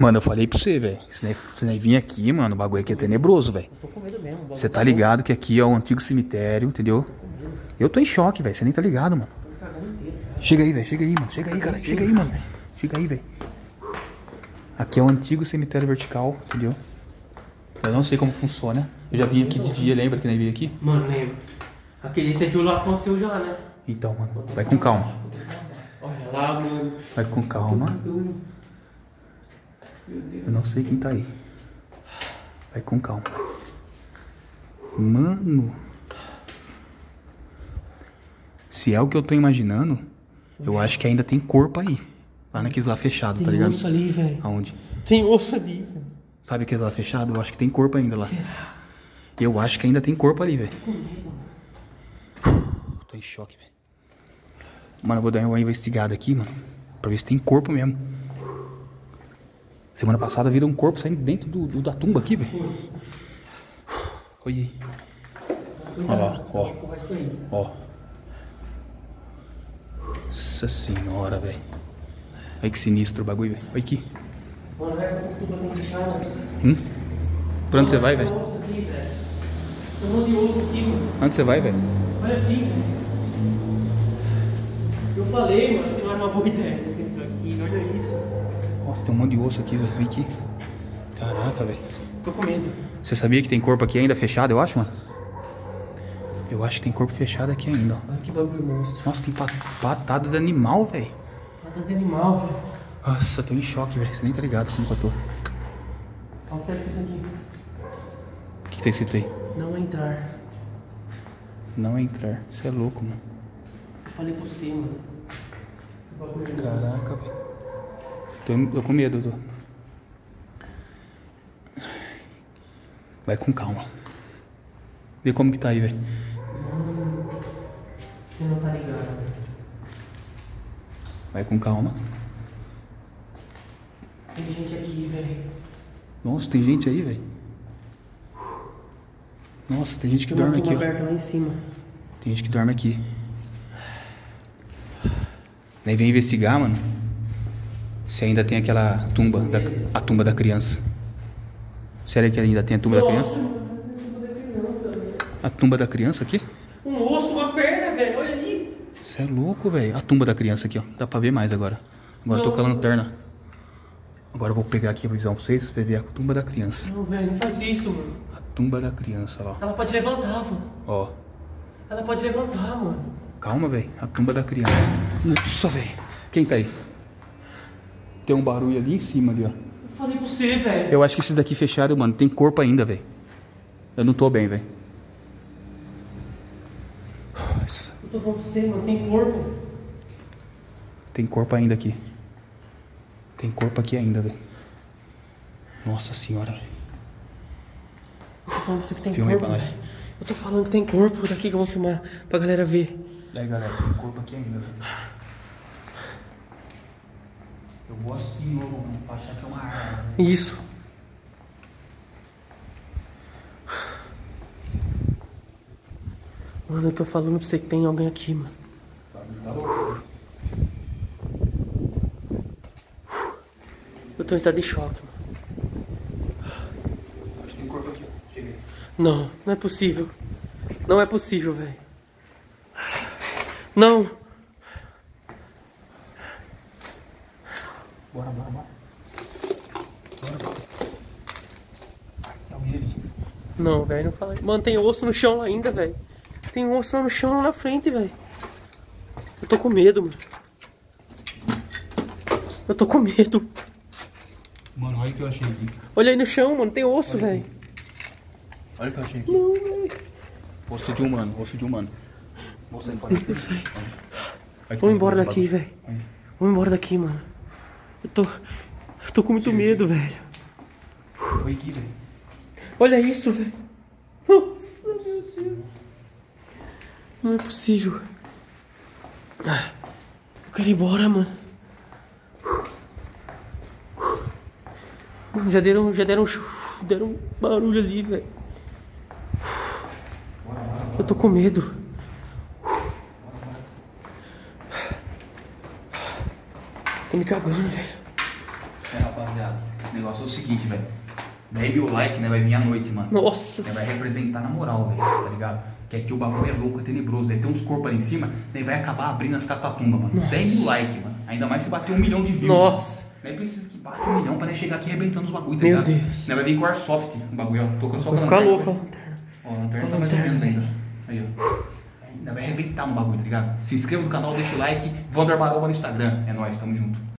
Mano, eu falei pra você, velho. Se nem- vir aqui, mano, o bagulho aqui é tenebroso, velho. Eu tô com medo mesmo. Você tá louco. ligado que aqui é o antigo cemitério, entendeu? Eu tô em choque, velho. Você nem tá ligado, mano. Chega aí, velho. Chega aí, mano. Chega aí, cara. Chega aí, mano. Chega aí, velho. Aqui é o antigo cemitério vertical, entendeu? Eu não sei como funciona. Eu já vim aqui de dia, lembra que nem vim aqui? Mano, lembro. Aquele você viu lá aconteceu já, né? Então, mano, vai com calma. Olha lá, mano. Vai com calma. Eu não sei quem tá aí. Vai com calma. Mano. Se é o que eu tô imaginando, eu acho que ainda tem corpo aí. Lá naqueles lá fechado, tá Tem ligado? osso ali, velho. Aonde? Tem osso ali, velho. Sabe aqueles lá fechado? Eu acho que tem corpo ainda lá. Será? Eu acho que ainda tem corpo ali, velho. Tô em choque, velho. Mano, eu vou dar uma investigada aqui, mano. Pra ver se tem corpo mesmo. Semana passada viram um corpo saindo dentro do, do- da tumba aqui, velho. Olha aí. Olha lá, ó. Ó. Nossa senhora, velho. Olha que sinistro o bagulho, velho. Olha aqui. Hum? Pra onde você vai, velho? Onde você vai, velho? Olha aqui, velho. Eu falei, mano, que não era uma boa ideia você entrar aqui. Olha isso. Nossa, tem um monte de osso aqui, velho. Olha aqui. Caraca, velho. Tô com medo. Você sabia que tem corpo aqui ainda fechado, eu acho, mano? Eu acho que tem corpo fechado aqui ainda, ó. Olha que bagulho monstro. Nossa, tem pa- patada de animal, velho. Patas de animal, velho. Nossa, eu tô em choque, velho. Você nem tá ligado como que eu tô. O Olha o que tá escrito aqui. que, que tá escrito aí? Não entrar. Não entrar. Você é louco, mano. Eu falei por de Caraca, velho. Tô, tô com medo, tô. Vai com calma. Vê como que tá aí, velho. Você não tá ligado. Vai com calma. Tem gente aqui, velho. Nossa, tem gente aí, velho. Nossa, tem gente que Tem dorme aqui, ó. lá em cima. Tem gente que dorme aqui. Daí vem investigar, mano. Se ainda tem aquela tumba, da, a tumba da criança. Será que ainda tem a tumba da criança? A tumba da criança aqui? Um osso, uma perna, velho. Olha aí. Você é louco, velho. A tumba da criança aqui, ó. Dá pra ver mais agora. Agora eu tô com a lanterna. Agora eu vou pegar aqui a visão pra vocês, pra ver a tumba da criança. Não, velho, não faz isso, mano. A tumba da criança, ó. Ela pode levantar, mano. Ó. Ela pode levantar, mano. Calma, velho. A tumba da criança. Nossa, velho. Quem tá aí? Tem um barulho ali em cima ali, ó. Eu falei pra você, velho. Eu acho que esses daqui fechados, mano, tem corpo ainda, velho. Eu não tô bem, velho. Eu tô falando pra você, mano. Tem corpo. Tem corpo ainda aqui. Tem corpo aqui ainda, velho. Nossa senhora, velho. Eu tô falando pra você que tem Filma corpo, velho. Eu tô falando que tem corpo daqui que eu vou filmar pra galera ver. E aí, galera, tem corpo aqui ainda, velho. Eu vou assim, ó, mano, pra achar que é uma arma. Isso. Mano, eu tô falando pra você que tem alguém aqui, mano. Tá. Eu tô em estado de choque, mano. Acho que tem corpo aqui, ó. Cheguei. Não, não é possível. Não é possível, velho. Não. Bora, bora, bora. Bora, alguém ali. Não, velho, não fala. Mano, tem osso no chão lá ainda, velho. Tem osso lá no chão lá na frente, velho. Eu tô com medo, mano. Eu tô com medo. Mano, olha o que eu achei aqui. Olha aí no chão, mano. Tem osso, velho. Olha o que eu achei aqui. Não, velho. Osso de humano, osso de humano. Vou sair. Olha. Vamos embora daqui, velho. Vamos embora daqui, mano. Eu tô. Eu tô com muito medo, velho. Olha isso, velho. Nossa, meu Deus. Não é possível. Eu quero ir embora, mano. Já deram, já deram, deram um barulho ali, velho. Eu tô com medo. Tô me cagando, velho. É, rapaziada. O negócio é o seguinte, velho. 10 mil likes, né? Vai vir à noite, mano. Nossa. Né, vai representar na moral, velho, tá ligado? Que aqui o bagulho é louco, é tenebroso, deve ter uns corpos ali em cima, daí vai acabar abrindo as catatumbas, mano. 10 mil likes, mano. Ainda mais se bater um milhão de views. Nossa. Nem precisa que bata um milhão pra nem chegar aqui arrebentando os bagulho, tá Meu ligado? Deus. Né, vai vir com airsoft o bagulho, ó. Tô com só com a ficar lanterna louco a lanterna. Ó, a lanterna tá mais ou menos ainda. Aí, ó. Ainda vai arrebentar no bagulho, tá ligado? Se inscreva no canal, deixa o like. Vander Maromba no Instagram. É nóis, tamo junto.